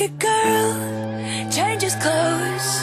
like a girl. Changes clothes.